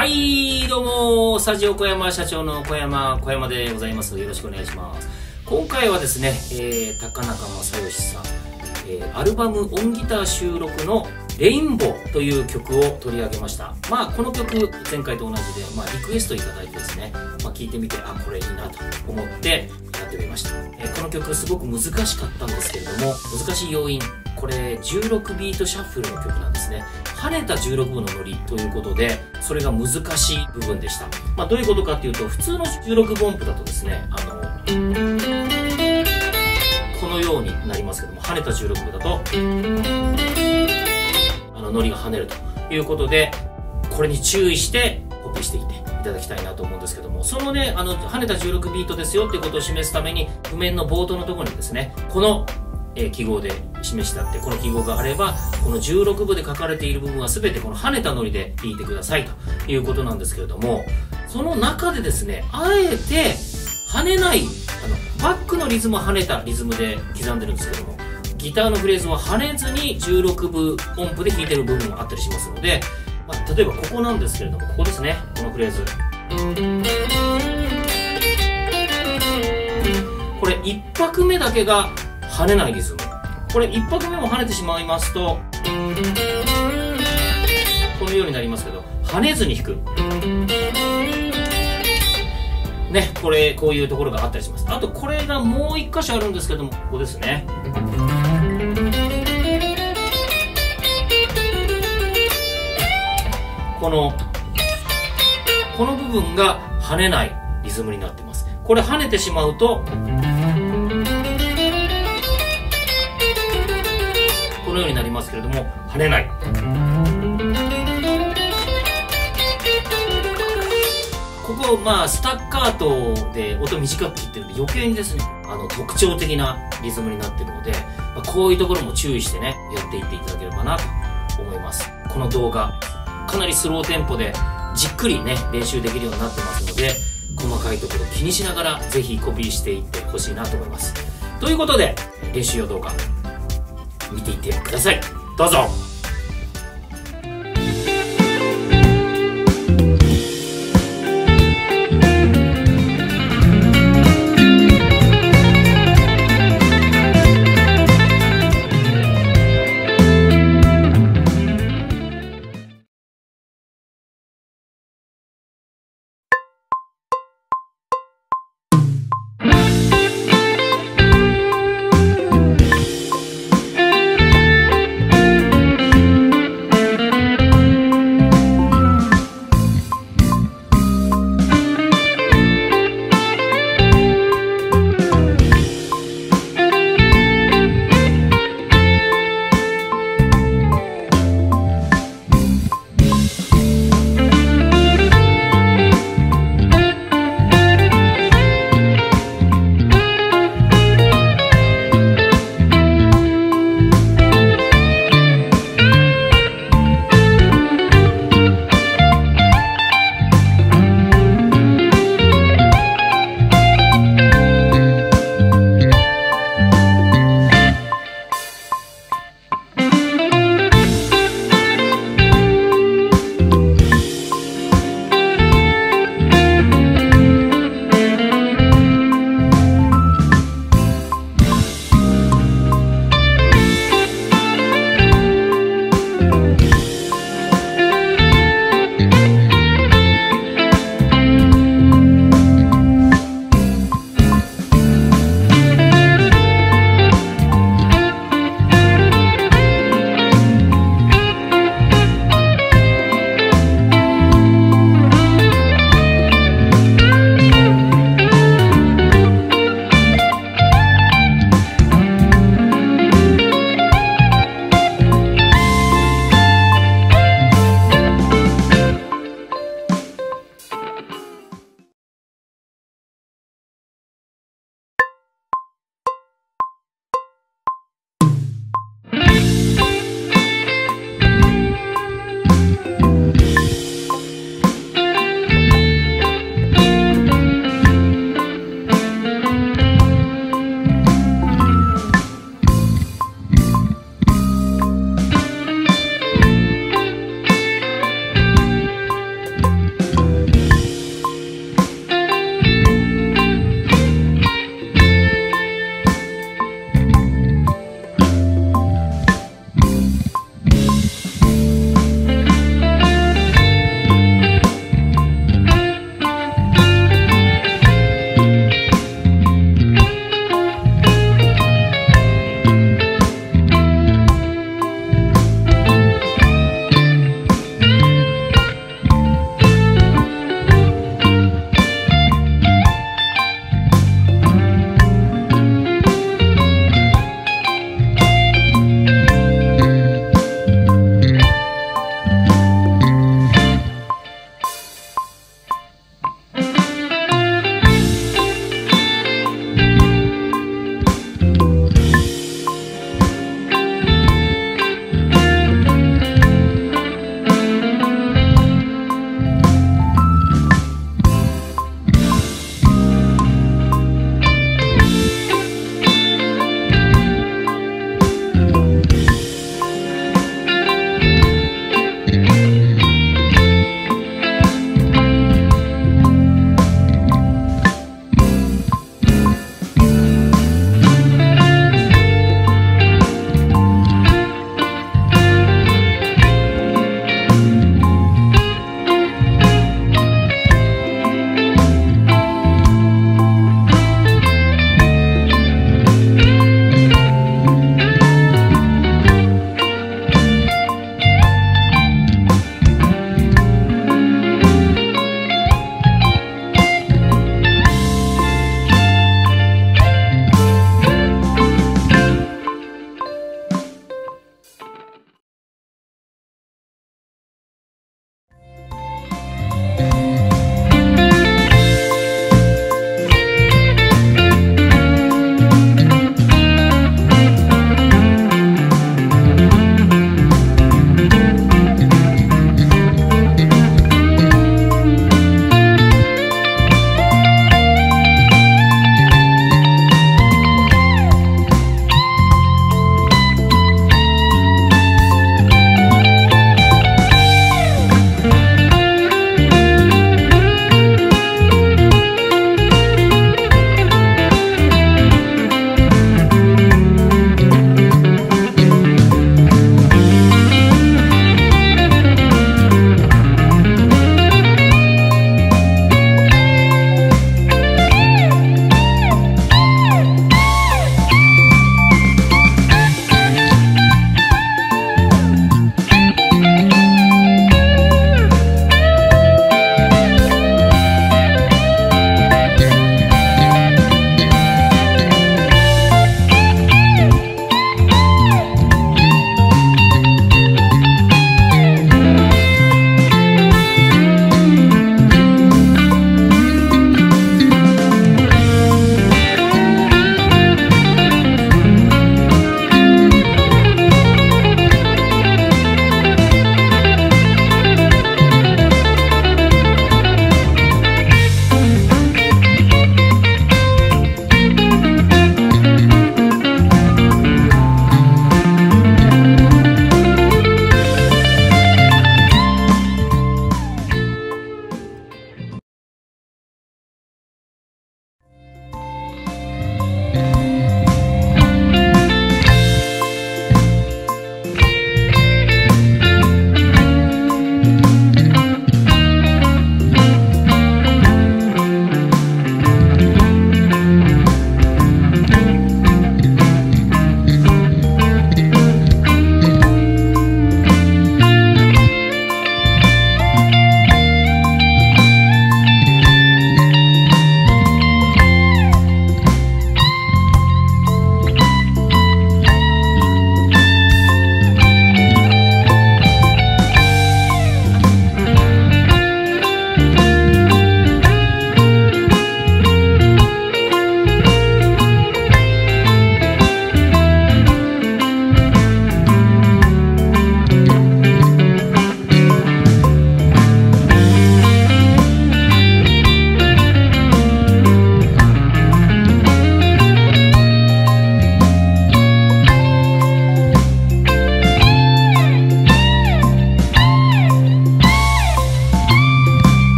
はい、どうも、スタジオ小山社長の小山、小山でございます。よろしくお願いします。今回はですね、えー、高中正義さん、えー、アルバムオンギター収録のレインボーという曲を取り上げました。まあ、この曲、前回と同じで、まあ、リクエストいただいてですね、まあ、聞いてみて、あ、これいいなと思ってやってみました。えー、この曲すごく難しかったんですけれども、難しい要因、これ16ビートシャッフルの曲なんですね。跳ねた16分のノリということで、それが難しい部分でした。まあ、どういうことかっていうと、普通の16分音符だとですね、あの、このようになりますけども、跳ねた16分だと、あの、ノリが跳ねるということで、これに注意してコピーしていっていただきたいなと思うんですけども、そのね、あの、跳ねた16ビートですよっていうことを示すために、譜面の冒頭のところにですね、このえー、記号で示したってこの記号があればこの16部で書かれている部分は全てこの跳ねたノリで弾いてくださいということなんですけれどもその中でですねあえて跳ねないあのバックのリズムは跳ねたリズムで刻んでるんですけどもギターのフレーズは跳ねずに16部音符で弾いてる部分もあったりしますので、まあ、例えばここなんですけれどもここですねこのフレーズ。これ1拍目だけが跳ねないリズム。これ1拍目も跳ねてしまいますとこのようになりますけど跳ねずに弾く。ねこれこういうところがあったりします。あとこれがもう1箇所あるんですけどもここですね。このこの部分が跳ねないリズムになってます。これ跳ねてしまうとこのようになりますけれども跳ねない。ここまあスタッカートで音短く切ってるんで余計にですねあの特徴的なリズムになってるので、まあ、こういうところも注意してねやっていっていただければなと思います。この動画かなりスローテンポでじっくりね練習できるようになってますので細かいところ気にしながら是非コピーしていってほしいなと思います。ということで練習用動画見ていってください。どうぞ。